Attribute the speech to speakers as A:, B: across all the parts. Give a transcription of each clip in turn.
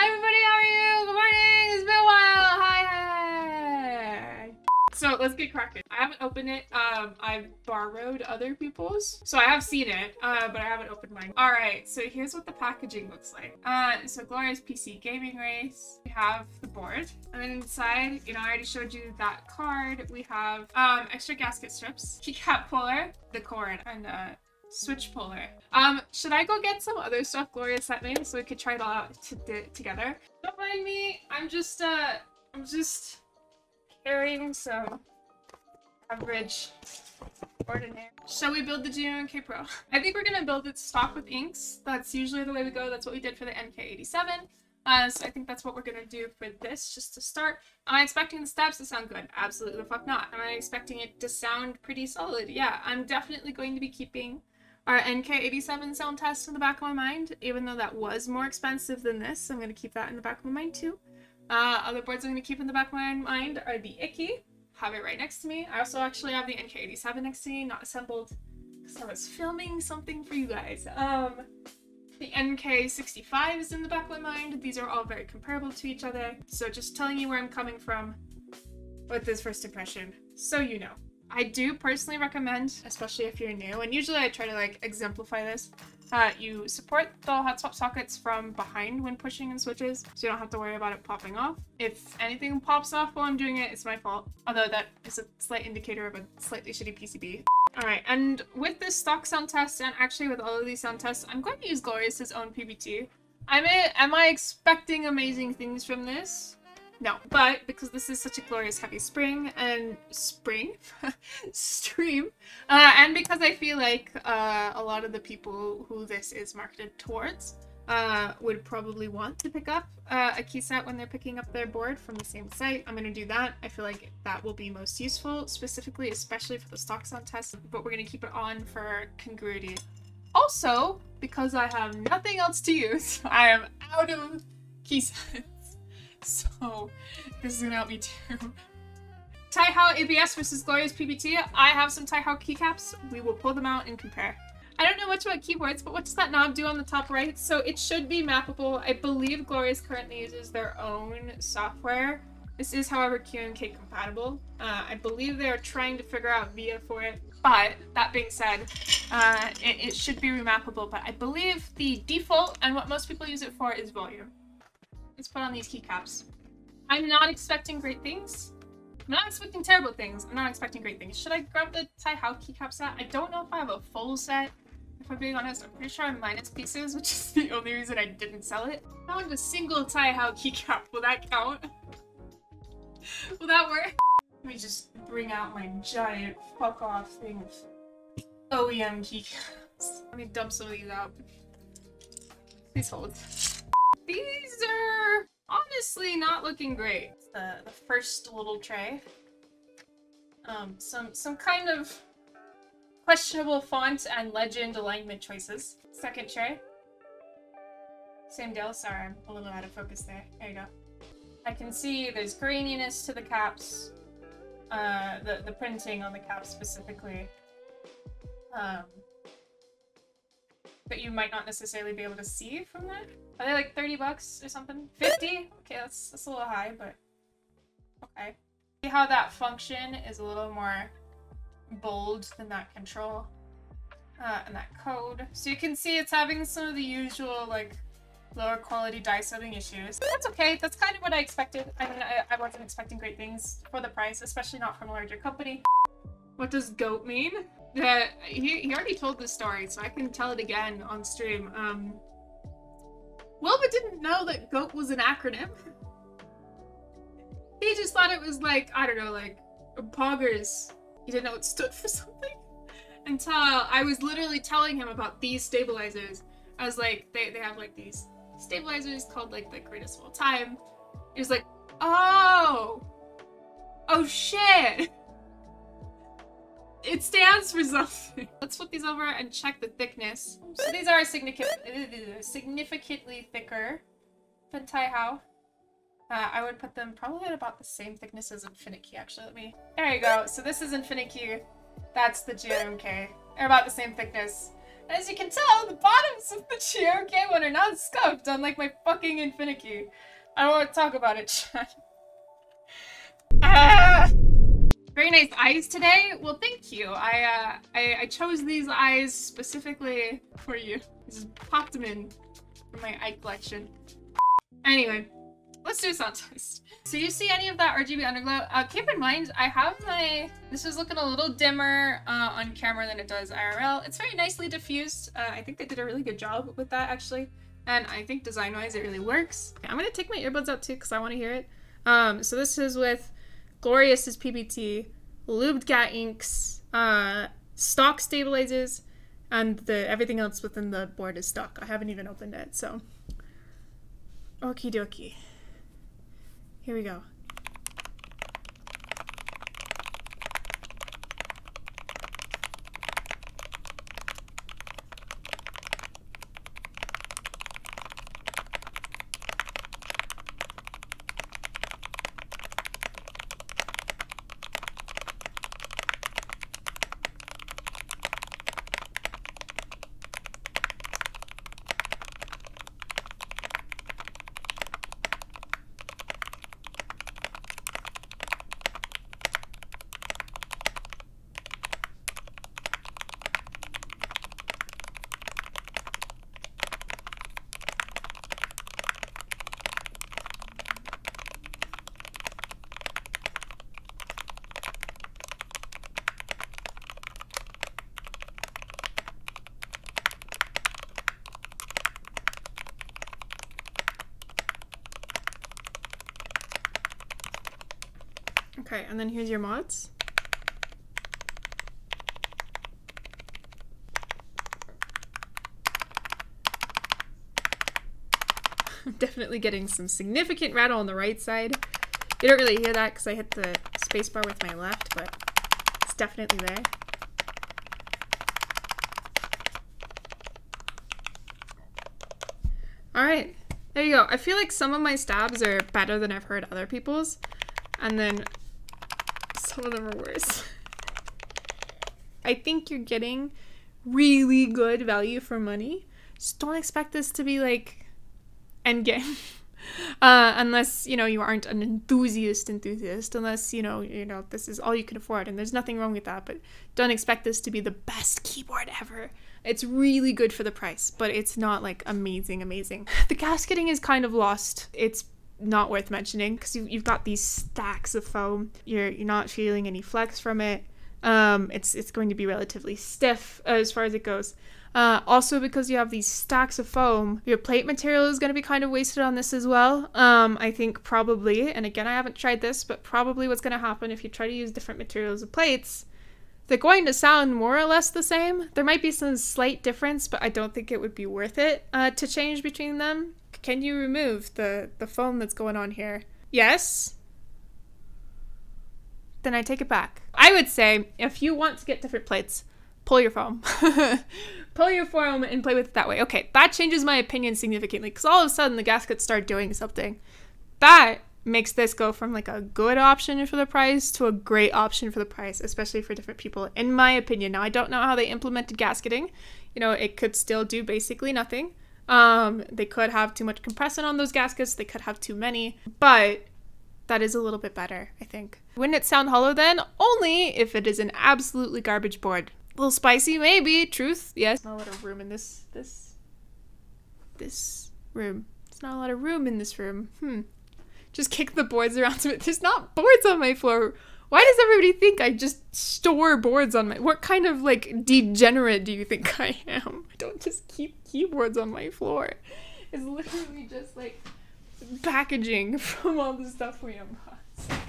A: Hi everybody, how are you? Good morning. It's been a while. Hi, hi, hi. So let's get cracking. I haven't opened it. Um, I've borrowed other people's, so I have seen it, uh, but I haven't opened mine. All right, so here's what the packaging looks like. Uh, so Glorious PC gaming race. We have the board, and then inside, you know, I already showed you that card. We have um extra gasket strips, keycap puller, the cord, and uh Switch puller. Um, should I go get some other stuff Glorious sent me so we could try it all out together? Don't mind me. I'm just, uh, I'm just carrying some average ordinary. Shall we build the GMMK Pro? I think we're gonna build it stock with inks. That's usually the way we go. That's what we did for the NK87. Uh, so I think that's what we're gonna do for this, just to start. Am I expecting the steps to sound good? Absolutely the fuck not. Am I expecting it to sound pretty solid? Yeah, I'm definitely going to be keeping our NK87 sound test in the back of my mind, even though that was more expensive than this. I'm going to keep that in the back of my mind too. Uh, other boards I'm going to keep in the back of my mind are the Ikki. Have it right next to me. I also actually have the NK87 next to me, not assembled, because I was filming something for you guys. Um, the NK65 is in the back of my mind. These are all very comparable to each other. So just telling you where I'm coming from with this first impression, so you know. I do personally recommend, especially if you're new, and usually I try to like exemplify this, uh, you support the hot swap sockets from behind when pushing in switches, so you don't have to worry about it popping off. If anything pops off while I'm doing it, it's my fault, although that is a slight indicator of a slightly shitty PCB. Alright, and with this stock sound test, and actually with all of these sound tests, I'm going to use Glorious' own PBT. I'm a, am I expecting amazing things from this? No, but because this is such a glorious heavy spring and spring stream, uh, and because I feel like uh, a lot of the people who this is marketed towards uh, would probably want to pick up uh, a key set when they're picking up their board from the same site. I'm going to do that. I feel like that will be most useful, specifically, especially for the stock on test, but we're going to keep it on for congruity. Also, because I have nothing else to use, I am out of key sets. So this is gonna help me too. Taihao ABS versus Glorious PBT. I have some Taihao keycaps. We will pull them out and compare. I don't know much about keyboards, but what does that knob do on the top right? So it should be mappable. I believe Glorious currently uses their own software. This is, however, QMK compatible. Uh, I believe they are trying to figure out VIA for it. But that being said, uh, it, it should be remappable. But I believe the default and what most people use it for is volume. Let's put on these keycaps. I'm not expecting great things. I'm not expecting terrible things. I'm not expecting great things. Should I grab the Tai Hao keycap set? I don't know if I have a full set. If I'm being honest, I'm pretty sure I'm minus pieces, which is the only reason I didn't sell it. I found a single Tai Hao keycap. Will that count? Will that work? Let me just bring out my giant fuck off thing of OEM keycaps. Let me dump some of these out. Please hold. These are honestly not looking great. The, the first little tray. Um, some, some kind of questionable font and legend alignment choices. Second tray. Same deal. Sorry, I'm a little out of focus there. There you go. I can see there's graininess to the caps. Uh, the, the printing on the caps specifically. Um, that you might not necessarily be able to see from that. Are they like 30 bucks or something? 50? Okay, that's, that's a little high, but okay. See how that function is a little more bold than that control uh, and that code. So you can see it's having some of the usual like lower quality die setting issues. That's okay. That's kind of what I expected. I mean, I, I wasn't expecting great things for the price, especially not from a larger company. What does GOAT mean? He, he already told this story, so I can tell it again on stream. Um, Wilbur didn't know that GOAT was an acronym. He just thought it was like, I don't know, like poggers. He didn't know it stood for something. Until I was literally telling him about these stabilizers. I was like, they, they have like these stabilizers called like the greatest of all time. He was like, oh, oh shit. It stands for something. Let's flip these over and check the thickness. So these are significant, significantly thicker than Taihao. Uh, I would put them probably at about the same thickness as Infinity actually. Let me... There you go. So this is Infinity. That's the GMK. They're about the same thickness. As you can tell, the bottoms of the Cherokee one are not scuffed, unlike my fucking Infinity. I don't want to talk about it. Very nice eyes today. Well, thank you. I, uh, I, I chose these eyes specifically for you. Just popped them in for my eye collection. Anyway, let's do a sound test. So you see any of that RGB underglow? Uh, keep in mind, I have my, this is looking a little dimmer uh, on camera than it does IRL. It's very nicely diffused. Uh, I think they did a really good job with that actually. And I think design-wise it really works. I'm gonna take my earbuds out too because I want to hear it. Um, so this is with Glorious's PBT, lubed gat inks, uh, stock stabilizes, and the everything else within the board is stock. I haven't even opened it, so. Okie dokie. Here we go. Okay, and then here's your mods. I'm definitely getting some significant rattle on the right side. You don't really hear that because I hit the spacebar with my left, but it's definitely there. Alright, there you go. I feel like some of my stabs are better than I've heard other people's, and then some of them are worse. I think you're getting really good value for money. Just don't expect this to be like endgame. Uh, unless you know you aren't an enthusiast enthusiast unless you know you know this is all you can afford and there's nothing wrong with that but don't expect this to be the best keyboard ever it's really good for the price but it's not like amazing amazing the gasketing is kind of lost it's not worth mentioning because you've, you've got these stacks of foam you're you're not feeling any flex from it um it's it's going to be relatively stiff as far as it goes uh, also, because you have these stacks of foam, your plate material is going to be kind of wasted on this as well. Um, I think probably, and again, I haven't tried this, but probably what's going to happen if you try to use different materials of plates, they're going to sound more or less the same. There might be some slight difference, but I don't think it would be worth it uh, to change between them. Can you remove the, the foam that's going on here? Yes? Then I take it back. I would say if you want to get different plates, pull your foam. pull your foam and play with it that way. Okay, that changes my opinion significantly because all of a sudden the gaskets start doing something. That makes this go from like a good option for the price to a great option for the price, especially for different people, in my opinion. Now, I don't know how they implemented gasketing. You know, it could still do basically nothing. Um, they could have too much compression on those gaskets, they could have too many, but that is a little bit better, I think. Wouldn't it sound hollow then? Only if it is an absolutely garbage board. A little spicy, maybe. Truth, yes. Not a lot of room in this, this, this room. There's not a lot of room in this room. Hmm. Just kick the boards around. There's not boards on my floor. Why does everybody think I just store boards on my... What kind of, like, degenerate do you think I am? I don't just keep keyboards on my floor. It's literally just, like, packaging from all the stuff we unboxed.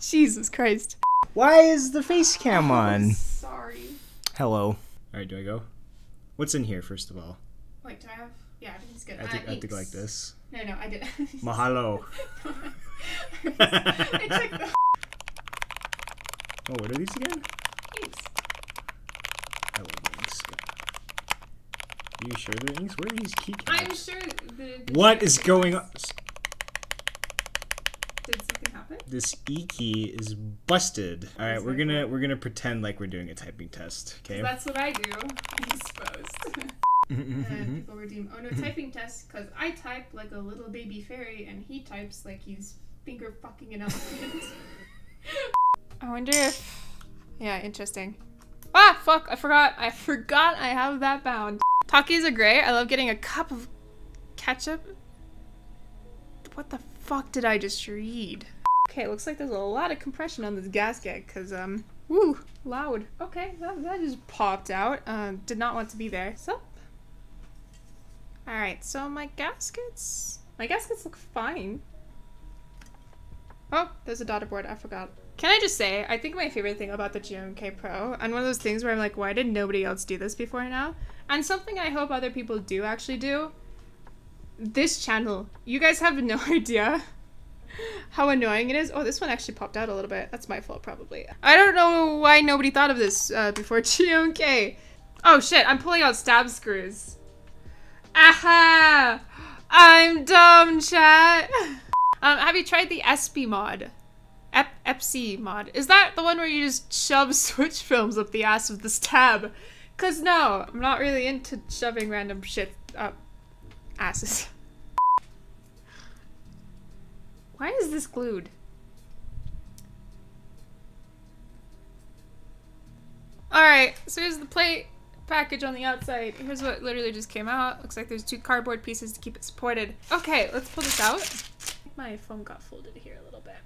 A: Jesus Christ.
B: Why is the face cam on?
A: Sorry.
B: Hello. Alright, do I go? What's in here, first of all?
A: Wait, do I have? Yeah, everything's good.
B: I
A: Uh,
B: think I have to go like this.
A: No, no, I did.
B: Mahalo.
A: I took the
B: Oh, what are these again?
A: inks.
B: I love inks. Are you sure they're inks? Where are these keycaps?
A: I'm sure the.
B: What is going on?
A: Did something happen?
B: this E key is busted. All right, we're gonna we're gonna pretend like we're doing a typing test. Okay.
A: That's what I do, I suppose. and people redeem. Oh no, typing test because I type like a little baby fairy and he types like he's finger fucking an elephant. I wonder if. Yeah, interesting. Ah, fuck! I forgot. I forgot I have that bound. Takis are great. I love getting a cup of ketchup. What the fuck did I just read? Okay, looks like there's a lot of compression on this gasket because, um, woo, loud. Okay, that, that just popped out. Uh, did not want to be there. So, alright, so my gaskets, my gaskets look fine. Oh, there's a daughter board. I forgot. Can I just say, I think my favorite thing about the GMMK Pro, and one of those things where I'm like, why did nobody else do this before now? And something I hope other people do actually do. This channel. You guys have no idea how annoying it is. Oh, this one actually popped out a little bit. That's my fault, probably. I don't know why nobody thought of this uh, before GMK. Oh shit, I'm pulling out stab screws. Aha! I'm dumb, chat. Um, have you tried the SP mod? Ep Epsi mod. Is that the one where you just shove switch films up the ass of this tab? Cause no, I'm not really into shoving random shit up asses. Why is this glued? Alright, so here's the plate package on the outside. Here's what literally just came out. Looks like there's two cardboard pieces to keep it supported. Okay, let's pull this out. My phone got folded here a little bit.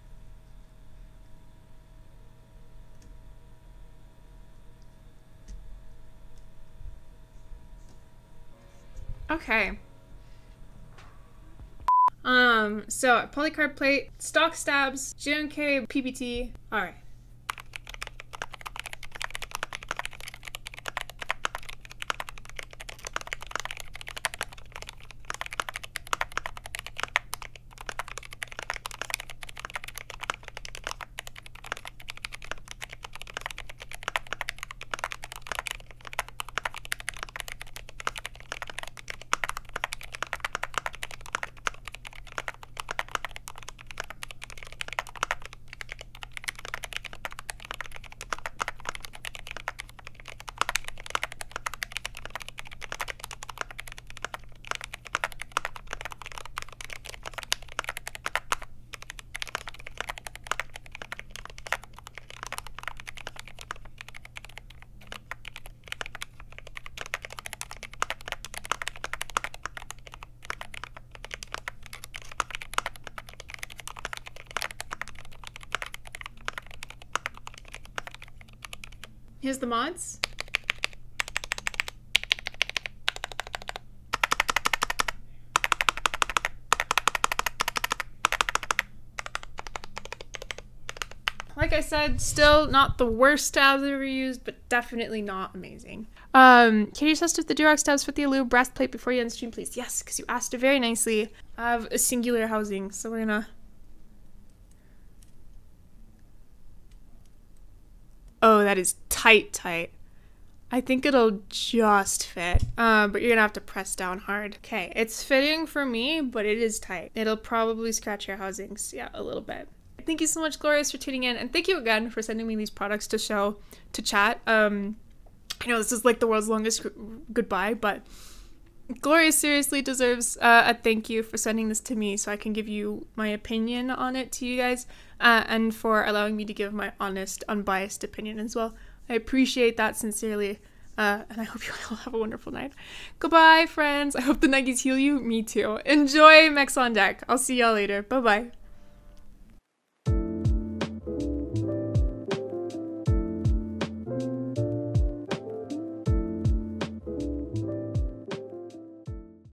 A: Okay. Um, so polycarb plate, stock stabs, GMK PBT. Alright. Here's the mods. Like I said, still not the worst tabs I've ever used, but definitely not amazing. Um, can you test if the Durock stabs fit the alu breastplate before you end stream, please? Yes, because you asked it very nicely. I have a singular housing, so we're gonna that is tight, tight. I think it'll just fit, uh, but you're gonna have to press down hard. Okay, it's fitting for me, but it is tight. It'll probably scratch your housings, yeah, a little bit. Thank you so much, Glorious, for tuning in, and thank you again for sending me these products to show, to chat. Um, I know this is like the world's longest goodbye, but Glorious seriously deserves uh, a thank you for sending this to me so I can give you my opinion on it to you guys uh, and for allowing me to give my honest, unbiased opinion as well. I appreciate that sincerely. Uh, and I hope you all have a wonderful night. Goodbye, friends. I hope the Nikes heal you. Me too. Enjoy Mechs on Deck. I'll see y'all later. Bye bye.